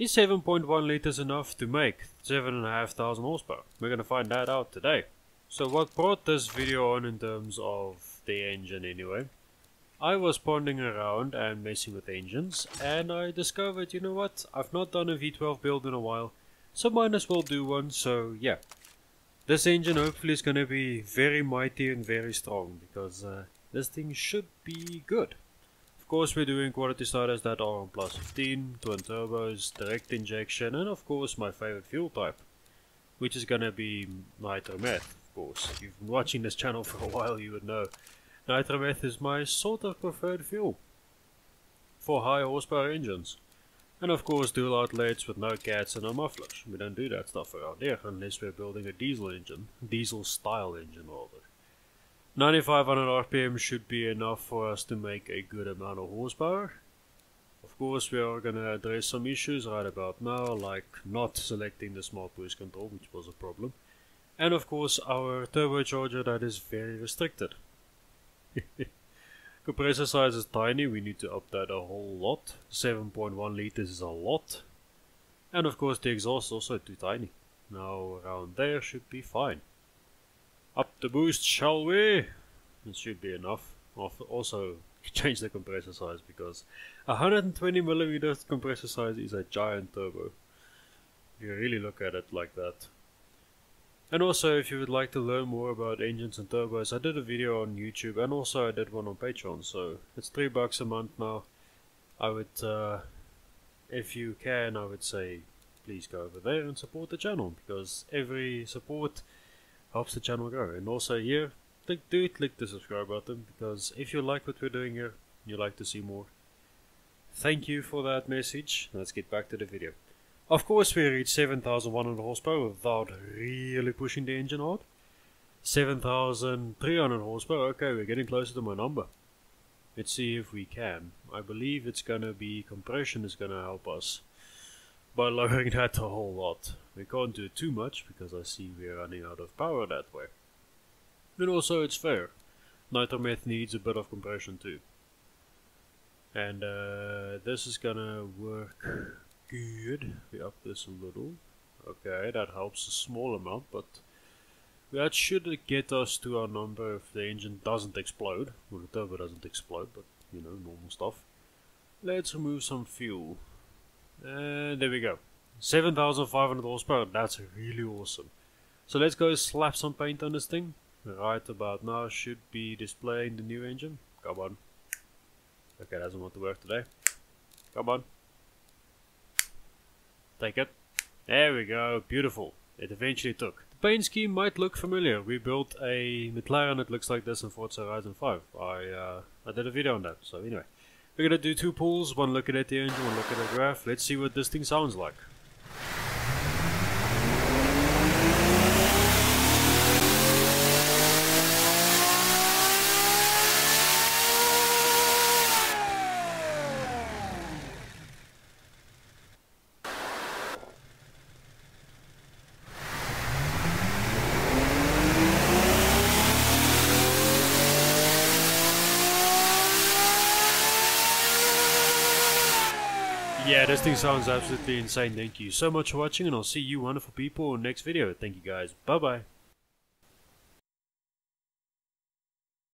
Is 7.1 liters enough to make 7,500 horsepower? We're gonna find that out today. So what brought this video on in terms of the engine anyway? I was pondering around and messing with engines and I discovered, you know what, I've not done a V12 build in a while, so might as well do one, so yeah. This engine hopefully is gonna be very mighty and very strong because uh, this thing should be good course we're doing quality starters that are on plus 15, twin turbos, direct injection and of course my favorite fuel type. Which is gonna be nitrometh, of course. If you've been watching this channel for a while you would know. Nitrometh is my sort of preferred fuel. For high horsepower engines. And of course dual outlets with no cats and no mufflers. We don't do that stuff around here unless we're building a diesel engine. Diesel style engine. 9500 RPM should be enough for us to make a good amount of horsepower. Of course we are gonna address some issues right about now, like not selecting the smart boost control, which was a problem. And of course our turbocharger that is very restricted. Compressor size is tiny, we need to up that a whole lot. 7.1 liters is a lot. And of course the exhaust is also too tiny. Now around there should be fine. Up the boost, shall we? It should be enough. Also, change the compressor size because 120 millimeters compressor size is a giant turbo. If you really look at it like that. And also, if you would like to learn more about engines and turbos, I did a video on YouTube and also I did one on Patreon. So it's three bucks a month now. I would, uh, if you can, I would say please go over there and support the channel because every support helps the channel grow. And also here, click, do click the subscribe button because if you like what we're doing here, you like to see more. Thank you for that message. Let's get back to the video. Of course we reached 7100 horsepower without really pushing the engine hard. 7300 horsepower, okay we're getting closer to my number. Let's see if we can. I believe it's gonna be compression is gonna help us by lowering that a whole lot. We can't do too much because I see we're running out of power that way. And also it's fair. Nitrometh needs a bit of compression too. And uh, this is gonna work good. We up this a little. Okay, that helps a small amount, but that should get us to our number if the engine doesn't explode. Well, the turbo doesn't explode, but you know, normal stuff. Let's remove some fuel. And there we go. 7500 horsepower, that's really awesome. So let's go slap some paint on this thing. Right about now should be displaying the new engine. Come on. Okay, doesn't want to work today. Come on. Take it. There we go, beautiful. It eventually took. The paint scheme might look familiar. We built a McLaren that looks like this in Forza Horizon 5. I, uh, I did a video on that, so anyway. We're gonna do two pulls, one looking at the engine, one looking at the graph. Let's see what this thing sounds like. Yeah, this thing sounds absolutely insane. Thank you so much for watching, and I'll see you wonderful people next video. Thank you guys. Bye bye.